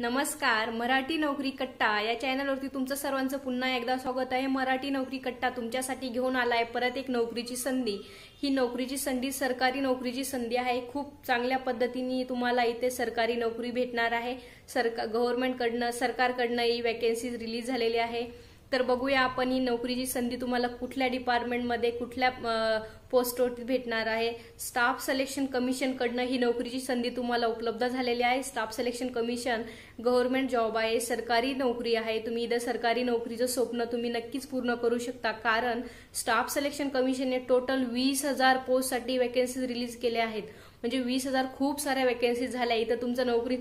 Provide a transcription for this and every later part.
नमस्कार मराठी नोकरी कट्टा. या चॅनलवरती तुमचं सर्वांचं पुन्हा एकदा स्वागत आहे. मराठी नोकरी कट्टा तुमच्यासाठी घेऊन आलाय. परत एक नोकरीची संधी. ही नोकरीची संधी सरकारी नोकरीची संधी आहे. खूप चांगल्या पद्धतीने तुम्हाला इथे सरकारी नोकरी भेटणार आहे. सरकार गव्हर्नमेंटकडनं सरकारकडनं ही वॅकन्सीज रिलीज झालेली आहे. तर बघूया आपण ही नोकरीची संधी तुम्हाला कुठल्या डिपार्टमेंटमध्ये कुठल्या पोस्टवरती भेटणार आहे. स्टाफ सिलेक्शन कमिशनकडनं ही नोकरीची संधी तुम्हाला उपलब्ध झालेली आहे. Staff selection commission government job आहे सरकारी नोकरी आहे. तुम्ही इथं सरकारी नोकरीचं स्वप्न तुम्ही नक्कीच पूर्ण करू शकता. कारण स्टाफ सिलेक्शन कमिशनने टोटल वीस हजार पोस्टसाठी वॅकन्सीज रिलीज केल्या आहेत. म्हणजे वीस हजार खूप साऱ्या वॅकन्सीज झाल्या. इथं तुमचं नोकरी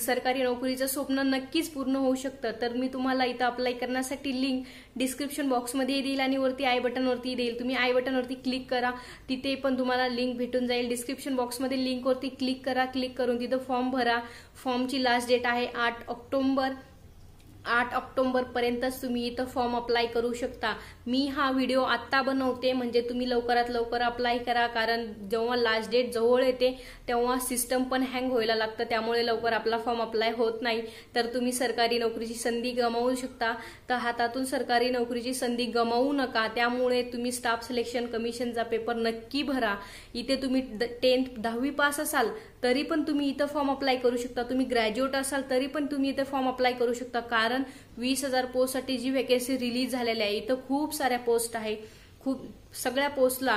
सरकारी नोकरीचं स्वप्न नक्कीच पूर्ण होऊ शकतं. तर मी तुम्हाला इथं अप्लाय करण्यासाठी लिंक डिस्क्रिप्शन बॉक्समध्ये देईल आणि वरती आय बटनवरती देईल. तुम्ही आय बटनवरती क्लिक करा. तिथे पण तुम्हाला लिंक भेटून जाईल. डिस्क्रिप्शन बॉक्समध्ये लिंकवरती क्लिक करा. क्लिक करून तिथं फॉर्म भरा. फॉर्मची लास्ट डेट आहे आठ ऑक्टोबर. आठ ऑक्टोबर पर्यंतच तुम्ही इथं फॉर्म अप्लाय करू शकता. मी हा व्हिडिओ आत्ता बनवते म्हणजे तुम्ही लवकरात लवकर अप्लाय करा कारण जेव्हा लास्ट डेट जवळ येते तेव्हा सिस्टम पण हँग व्हायला लागतं त्यामुळे लवकर आपला फॉर्म अप्लाय होत नाही. तर तुम्ही सरकारी नोकरीची संधी गमावू शकता. तर हातातून सरकारी नोकरीची संधी गमावू नका. त्यामुळे तुम्ही स्टाफ सिलेक्शन कमिशनचा पेपर नक्की भरा. इथे तुम्ही टेन्थ दहावी पास असाल तरी पण तुम्ही इथं फॉर्म अप्लाय करू शकता. तुम्ही ग्रॅज्युएट असाल तरी पण तुम्ही इथं फॉर्म अप्लाय करू शकता. कारण वीस हजार पोस्टसाठी जी व्हॅकन्सी रिलीज झालेली आहे इथं खूप साऱ्या पोस्ट आहे. खूप सगळ्या पोस्टला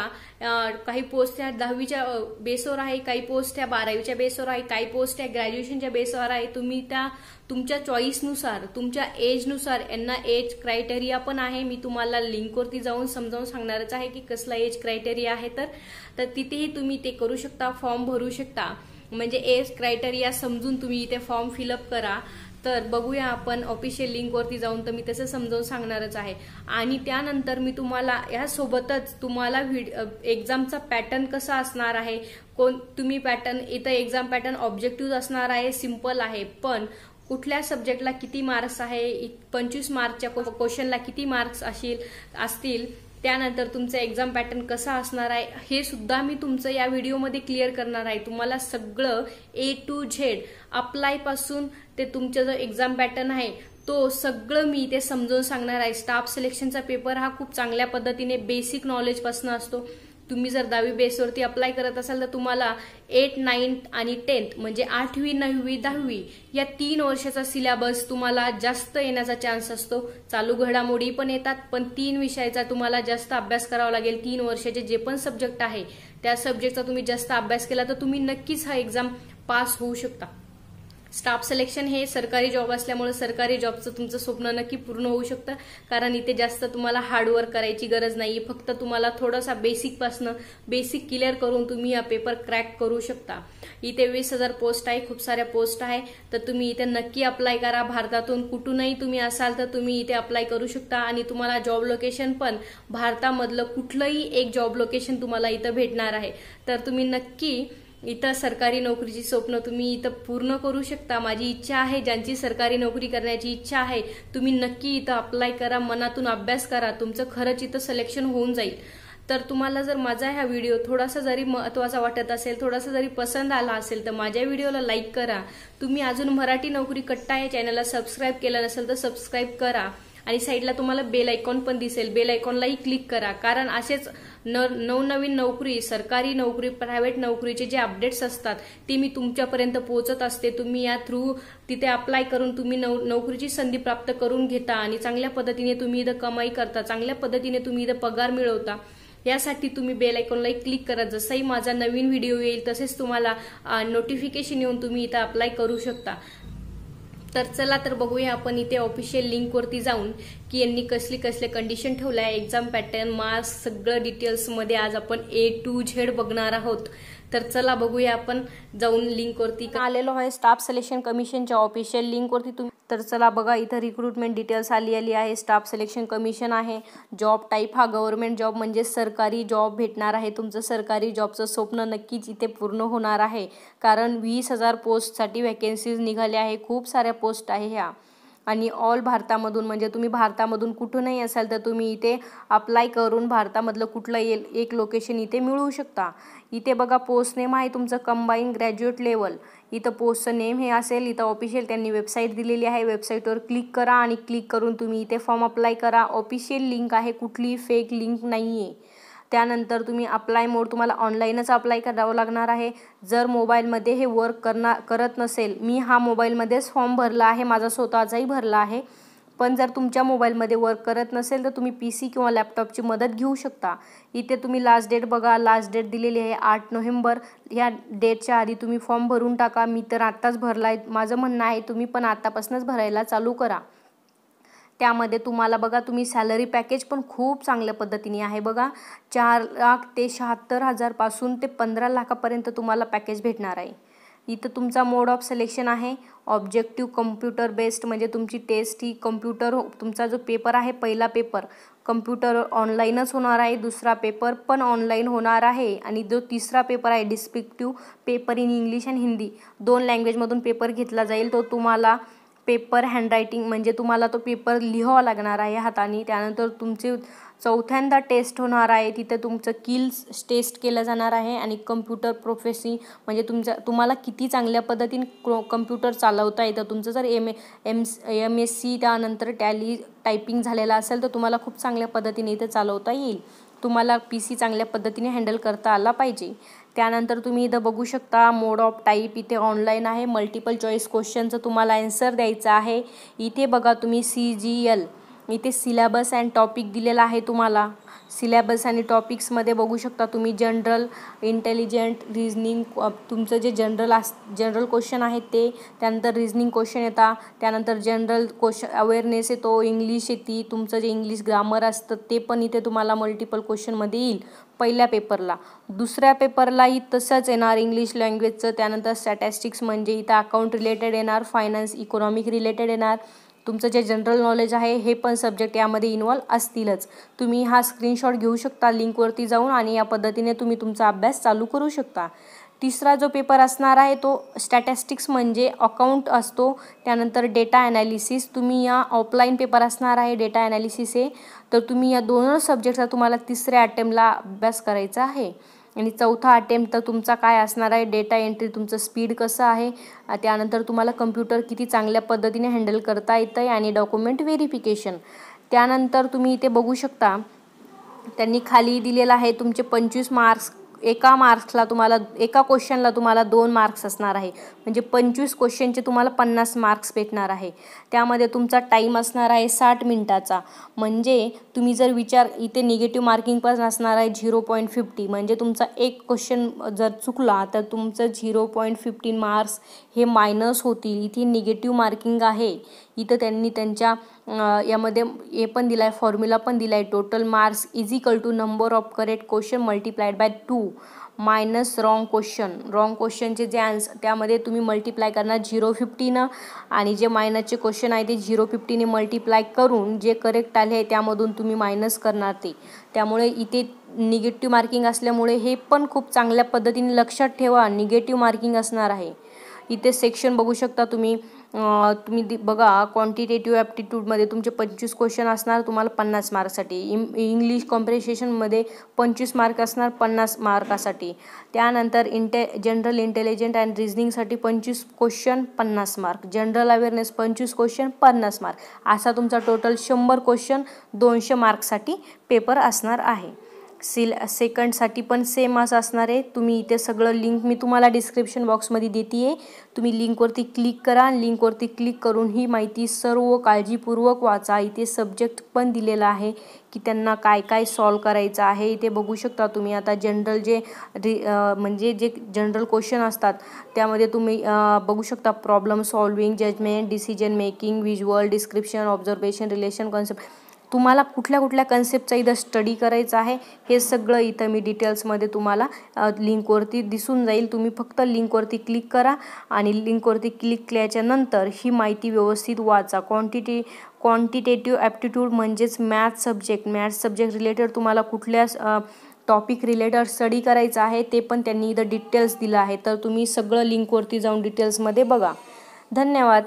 काही पोस्ट ह्या दहावीच्या बेसवर आहे काही पोस्ट ह्या बारावीच्या बेसवर आहे काही पोस्ट ह्या ग्रॅज्युएशनच्या बेसवर आहे. तुम्ही त्या तुमच्या चॉईसनुसार तुमच्या एजनुसार यांना एज क्रायटेरिया पण आहे. मी तुम्हाला लिंकवरती जाऊन समजावून सांगणारच आहे की कसला एज क्रायटेरिया आहे तर. तिथेही तुम्ही ते करू शकता फॉर्म भरू शकता. म्हणजे एज क्रायटेरिया समजून तुम्ही इथे फॉर्म फिलअप करा. तर बघूया आपण ऑफिशियल लिंकवरती जाऊन तर मी तसं समजावून सांगणारच आहे. आणि त्यानंतर मी तुम्हाला यासोबतच तुम्हाला एक्झामचा पॅटर्न कसा असणार आहे कोण तुम्ही पॅटर्न इथं एक्झाम पॅटर्न ऑब्जेक्टिव्ह असणार आहे सिंपल आहे पण कुठल्या सब्जेक्टला किती मार्क्स आहे पंचवीस मार्कच्या क्वेश्चनला किती मार्क्स असतील त्यानंतर तुमचं एक्झाम पॅटर्न कसा असणार आहे हे सुद्धा मी तुमचं या व्हिडिओमध्ये क्लिअर करणार आहे. तुम्हाला सगळं ए टू झेड अप्लायपासून ते तुमचं जो एक्झाम पॅटर्न आहे तो सगळं मी इथे समजावून सांगणार आहे. स्टाफ सिलेक्शनचा पेपर हा खूप चांगल्या पद्धतीने बेसिक नॉलेजपासून असतो. तुम्ही जर दहावी बेसवरती अप्लाय करत असाल तर तुम्हाला एट नाईन्थ आणि टेन्थ म्हणजे आठवी नववी दहावी या तीन वर्षाचा सिलेबस तुम्हाला जास्त येण्याचा चान्स असतो. चालू घडामोडी पण येतात पण तीन विषयाचा तुम्हाला जास्त अभ्यास करावा लागेल. तीन वर्षाचे जे पण सब्जेक्ट आहे त्या सब्जेक्टचा तुम्ही जास्त अभ्यास केला तर तुम्ही नक्कीच हा एक्झाम पास होऊ शकता. स्टाफ सिलेक्शन हे सरकारी जॉब असल्यामुळे सरकारी जॉबचं तुमचं स्वप्न नक्की पूर्ण होऊ शकतं. कारण इथे जास्त तुम्हाला हार्डवर्क करायची गरज नाही फक्त तुम्हाला थोडासा बेसिकपासनं बेसिक क्लिअर करून तुम्ही हा पेपर क्रॅक करू शकता. इथे वीस हजार पोस्ट आहे खूप साऱ्या पोस्ट आहे. तर तुम्ही इथे नक्की अप्लाय करा. भारतातून कुठूनही तुम्ही असाल तर तुम्ही इथे अप्लाय करू शकता. आणि तुम्हाला जॉब लोकेशन पण भारतामधलं कुठलंही एक जॉब लोकेशन तुम्हाला इथं भेटणार आहे. तर तुम्ही नक्की इथं सरकारी नोकरीची स्वप्न तुम्ही इथं पूर्ण करू शकता. माझी इच्छा आहे ज्यांची सरकारी नोकरी करण्याची इच्छा आहे तुम्ही नक्की इथं अप्लाय करा मनातून अभ्यास करा तुमचं खरंच इथं सिलेक्शन होऊन जाईल. तर तुम्हाला जर माझा हा व्हिडिओ थोडासा जरी महत्त्वाचा वाटत असेल थोडासा जरी पसंत आला असेल तर माझ्या व्हिडिओला लाईक करा. तुम्ही अजून मराठी नोकरी कट्टा या चॅनलला सबस्क्राईब केलं नसेल तर सबस्क्राईब करा. आणि साईडला तुम्हाला बेल आयकॉन पण दिसेल. बेल आयकॉनलाही क्लिक करा. कारण असेच नवनवीन नोकरी सरकारी नोकरी प्रायव्हेट नोकरीचे जे अपडेट्स असतात ते मी तुमच्यापर्यंत पोहोचत असते. तुम्ही या थ्रू तिथे अप्लाय करून तुम्ही नोकरीची संधी प्राप्त करून घेता आणि चांगल्या पद्धतीने तुम्ही इथं कमाई करता चांगल्या पद्धतीने तुम्ही इथं पगार मिळवता. यासाठी तुम्ही बेल आयकॉनलाही क्लिक करा. जसंही माझा नवीन व्हिडिओ येईल तसेच तुम्हाला नोटिफिकेशन येऊन तुम्ही इथं अप्लाय करू शकता. तर चला तर बघूया आपण इथे ऑफिशियल लिंकवरती जाऊन की यांनी कसली कसले कंडिशन ठेवलं आहे एक्झाम पॅटर्न मार्क्स सगळं डिटेल्समध्ये आज आपण ए टू झेड बघणार आहोत. तर चला बघूया आपण जाऊन लिंकवरती आलेलो आहे स्टाफ सिलेक्शन कमिशनच्या ऑफिशियल लिंकवरती तुम्ही तर चला बघा इथं रिक्रुटमेंट डिटेल्स आली आली आहे. स्टाफ सिलेक्शन कमिशन आहे. जॉब टाईप हा गव्हर्नमेंट जॉब म्हणजे सरकारी जॉब भेटणार आहे. तुमचं सरकारी जॉबचं स्वप्न नक्कीच इथे पूर्ण होणार आहे. कारण वीस हजार पोस्टसाठी व्हॅकन्सीज निघाल्या आहे. खूप साऱ्या पोस्ट आहे ह्या. आणि ऑल भारतामधून म्हणजे तुम्ही भारतामधून कुठूनही असाल तर तुम्ही इथे अप्लाय करून भारतामधलं कुठलं येल एक लोकेशन इथे मिळवू शकता. इथे बघा पोस्ट नेम आहे तुमचं कंबाईन ग्रॅज्युएट लेवल इथं पोस्टचं नेम हे असेल इथं ऑफिशियल त्यांनी वेबसाईट दिलेली आहे. वेबसाईटवर क्लिक करा आणि क्लिक करून तुम्ही इथे फॉर्म अप्लाय करा. ऑफिशियल लिंक आहे कुठलीही फेक लिंक नाही आहे त्यानंतर तुम्ही अप्लाय मोड तुम्हाला ऑनलाईनच अप्लाय करावं लागणार आहे. जर मोबाईलमध्ये हे वर्क करणार करत नसेल मी हा मोबाईलमध्येच फॉर्म भरला आहे माझा स्वतःचाही भरला आहे. पण जर तुमच्या मोबाईलमध्ये वर्क करत नसेल तर तुम्ही पी सी किंवा लॅपटॉपची मदत घेऊ शकता. इथे तुम्ही लास्ट डेट बघा लास्ट डेट दिलेली आहे आठ नोव्हेंबर. ह्या डेटच्या आधी तुम्ही फॉर्म भरून टाका. मी तर आत्ताच भरला आहे माझं म्हणणं आहे तुम्ही पण आत्तापासूनच भरायला चालू करा. त्यामध्ये तुम्हाला बघा तुम्ही सॅलरी पॅकेज पण खूप चांगल्या पद्धतीने आहे बघा. चार लाख ते शहात्तर हजारपासून ते पंधरा लाखापर्यंत तुम्हाला पॅकेज भेटणार आहे. इथं तुमचा मोड ऑफ सिलेक्शन आहे. ऑब्जेक्टिव्ह कम्प्युटर बेस्ड म्हणजे तुमची टेस्ट ही कम्प्युटर हो, तुमचा जो पेपर आहे पहिला पेपर कम्प्युटर ऑनलाईनच होणार आहे. दुसरा पेपर पण ऑनलाईन होणार आहे. आणि जो तिसरा पेपर आहे descriptive paper in English and Hindi दोन लँग्वेजमधून पेपर घेतला जाईल. तो तुम्हाला पेपर हँडरायटिंग म्हणजे तुम्हाला तो पेपर लिहावा लागणार आहे हाताने. त्यानंतर तुमचे चौथ्यांदा टेस्ट होणार आहे. तिथे तुमचं किल्स टेस्ट केलं जाणार आहे आणि कम्प्युटर प्रोफेसी म्हणजे तुमच्या तुम्हाला किती चांगल्या पद्धतीने कम्प्युटर चालवता येतं. तुमचं जर M M M S C त्यानंतर टॅली टायपिंग झालेलं असेल तर तुम्हाला खूप चांगल्या पद्धतीने इथे चालवता येईल. तुम्हाला पी सी चांगल्या पद्धतीने हँडल करता आला पाहिजे. त्यानंतर तुम्ही इथं बघू शकता मोड ऑफ टाईप इथे ऑनलाईन आहे. मल्टिपल चॉईस क्वेश्चनचं तुम्हाला ॲन्सर द्यायचं आहे. इथे बघा तुम्ही सी जी एल इथे सिलॅबस अँड टॉपिक दिलेला आहे तुम्हाला. सिलॅबस आणि टॉपिक्समध्ये बघू शकता तुम्ही जनरल इंटेलिजंट रिजनिंग तुमचं जे जनरल अस जनरल क्वेश्चन आहे ते त्यानंतर रिजनिंग क्वेश्चन येतात त्यानंतर जनरल क्वेश्चन अवेअरनेस येतो इंग्लिश येते तुमचं जे इंग्लिश ग्रामर असतं ते पण इथे तुम्हाला मल्टिपल क्वेश्चनमध्ये येईल पहिल्या पेपरला दुसऱ्या पेपरलाही तसंच येणार इंग्लिश लँग्वेजचं त्यानंतर स्टॅटॅस्टिक्स म्हणजे इथं अकाउंट रिलेटेड येणार फायनान्स इकॉनॉमिक रिलेटेड येणार तुमचं जे जनरल नॉलेज आहे हे पण सब्जेक्ट यामध्ये इन्वॉल्व असतीलच. तुम्ही हा स्क्रीनशॉट घेऊ शकता लिंकवरती जाऊन आणि या पद्धतीने तुम्ही तुमचा अभ्यास चालू करू शकता. तिसरा जो पेपर असणार आहे तो स्टॅटिस्टिक्स म्हणजे अकाउंट असतो. त्यानंतर डेटा ॲनालिसिस तुम्ही या ऑफलाईन पेपर असणार आहे डेटा ॲनालिसिस हे. तर तुम्ही या दोनच सब्जेक्टचा तुम्हाला तिसऱ्या अटेम्पला अभ्यास करायचा आहे. आणि चौथा अटेम्प्ट तर तुमचा काय असणार आहे? डेटा एंट्री तुमचं स्पीड कसं आहे? त्यानंतर तुम्हाला कम्प्युटर किती चांगल्या पद्धतीने हँडल करता येतं आहे आणि डॉक्युमेंट व्हेरिफिकेशन त्यानंतर तुम्ही इथे बघू शकता त्यांनी खाली दिलेलं आहे तुमचे पंचवीस मार्क्स एका मार्क्सला तुम्हाला एका क्वेश्चनला तुम्हाला दोन मार्क्स असणार आहे. म्हणजे पंचवीस क्वेश्चनचे तुम्हाला पन्नास मार्क्स भेटणार आहे. त्यामध्ये तुमचा टाईम असणार आहे साठ मिनटाचा. म्हणजे तुम्ही जर विचार इथे निगेटिव्ह मार्किंग पण असणार आहे झिरो पॉईंट फिफ्टी. म्हणजे तुमचा एक क्वेश्चन जर चुकला तर तुमचं झिरो पॉईंट फिफ्टीन मार्क्स हे मायनस होतील. इथे निगेटिव्ह मार्किंग आहे. इथं त्यांनी त्यांच्या यामध्ये हे पण दिला आहे फॉर्म्युला पण दिला आहे total marks is equal to number of correct question multiplied by two minus wrong question wrong क्वेश्चनचे जे आन्स त्यामध्ये तुम्ही मल्टिप्लाय करणार झिरो फिफ्टीनं आणि जे मायनसचे क्वेश्चन आहे ते झिरो फिफ्टीने मल्टिप्लाय करून जे करेक्ट आले आहे त्यामधून तुम्ही मायनस करणार ते. त्यामुळे इथे निगेटिव्ह मार्किंग असल्यामुळे हे पण खूप चांगल्या पद्धतीने लक्षात ठेवा निगेटिव्ह मार्किंग असणार आहे. इथे सेक्शन बघू शकता तुम्ही. तुम्ही बघा क्वांटिटेटिव्ह ॲप्टिट्यूडमध्ये तुमचे पंचवीस क्वेश्चन असणार तुम्हाला पन्नास मार्कसाठी. इम इंग्लिश कॉम्प्रिशिएशनमध्ये पंचवीस मार्क असणार पन्नास मार्कासाठी. त्यानंतर इंटे जनरल इंटेलिजंट अँड रिजनिंगसाठी पंचवीस क्वेश्चन पन्नास मार्क. जनरल अवेअरनेस पंचवीस क्वेश्चन पन्नास मार्क. असा तुमचा टोटल शंभर क्वेश्चन दोनशे मार्कसाठी पेपर असणार आहे. सिल सेकंडसाठी पण सेम असं असणार आहे. तुम्ही इथे सगळं लिंक मी तुम्हाला डिस्क्रिप्शन बॉक्समध्ये देते आहे तुम्ही लिंकवरती क्लिक करा लिंकवरती क्लिक करून ही माहिती सर्व काळजीपूर्वक वाचा. इथे सब्जेक्ट पण दिलेला आहे की त्यांना काय काय सॉल्व करायचं आहे. इथे बघू शकता तुम्ही आता जनरल जे रि म्हणजे जे जनरल क्वेश्चन असतात त्यामध्ये तुम्ही बघू शकता problem solving judgement decision making visual description observation relation concept तुम्हाला कुठल्या कुठल्या कन्सेप्टचा इथं स्टडी करायचं आहे हे सगळं इथं मी डिटेल्समध्ये तुम्हाला लिंकवरती दिसून जाईल. तुम्ही फक्त लिंकवरती क्लिक करा आणि लिंकवरती क्लिक केल्याच्यानंतर ही माहिती व्यवस्थित वाचा. क्वांटिटी क्वांटिटेटिव्ह ॲप्टिट्यूड म्हणजेच math subject maths subject related तुम्हाला कुठल्या टॉपिक रिलेटेड स्टडी करायचं आहे ते पण त्यांनी इथं डिटेल्स दिलं आहे. तर तुम्ही सगळं लिंकवरती जाऊन डिटेल्समध्ये बघा. धन्यवाद.